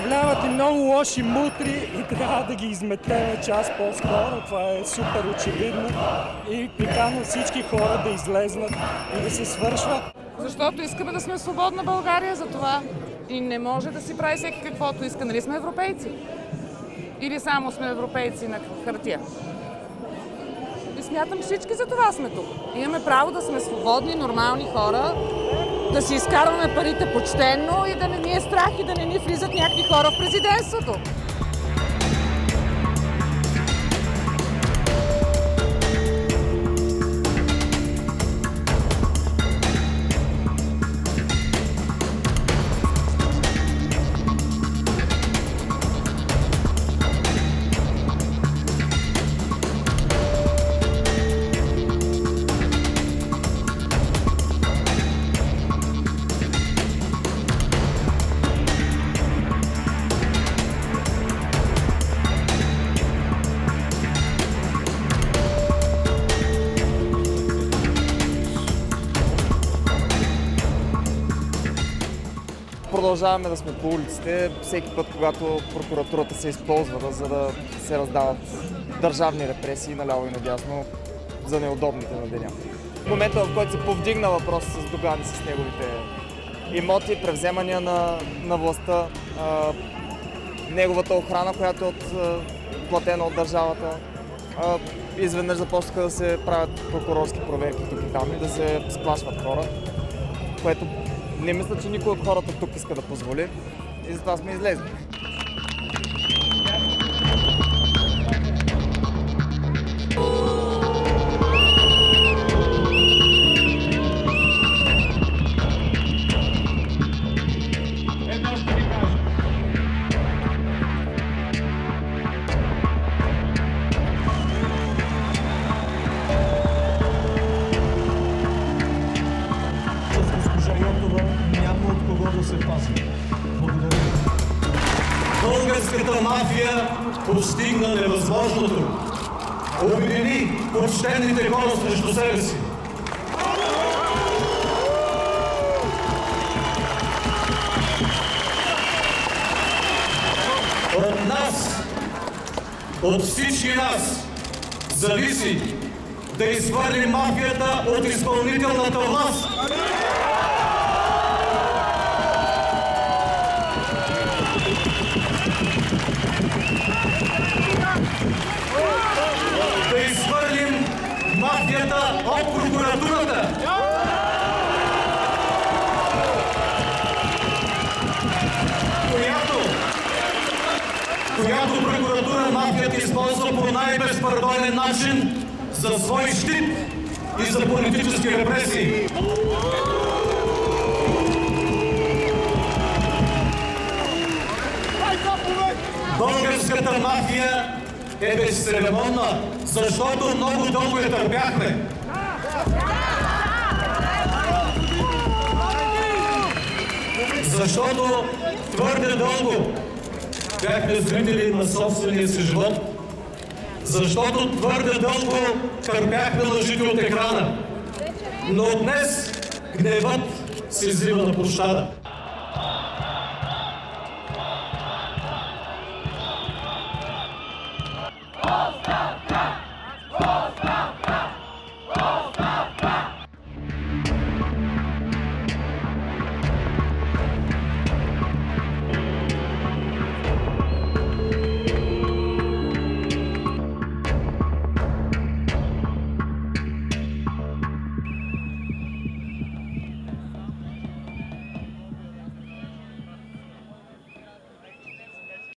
Управляват и много лоши мутри и трябва да ги изметеме час по-скоро. Това е супер очевидно. И приканвам всички хора да излезнат и да се свършват. Защото искаме да сме свободна България за това. И не може да си прави всеки каквото иска. Нали сме европейци? Или само сме европейци на хартия? И смятам всички за това сме тук. Имаме право да сме свободни, нормални хора, да си изкарваме парите почтенно и да не ни е страх и да не ни влизат някакви хора в президентството. Продължаваме да сме по улиците всеки път, когато прокуратурата се използва, за да се раздават държавни репресии наляво и надясно за неудобните на деня. В момента, в който се повдигна въпрос с Доган и с неговите имоти, превземания на, на властта, а, неговата охрана, която е от, платена от държавата, а, изведнъж започнаха да се правят прокурорски проверки тук и там и да се сплашват хора, което не мисля, че никой от хората тук иска да позволи и затова сме излезли. Българската мафия постигна невъзможното. Обедини почтените хора срещу себе си. От нас, от всички нас, зависи да извърнем мафията от изпълнителната власт. да изхвърлим мафията от прокуратурата. Която, която прокуратура мафията използва по най-безпардонен начин за свой щит и за политически репресии. Българската мафия е безцеремонна, защото много дълго я търпяхме. Защото твърде дълго бяхме зрители на собствения си живот. Защото твърде дълго търпяхме лъжите от екрана. Но днес гневът се излива на площада.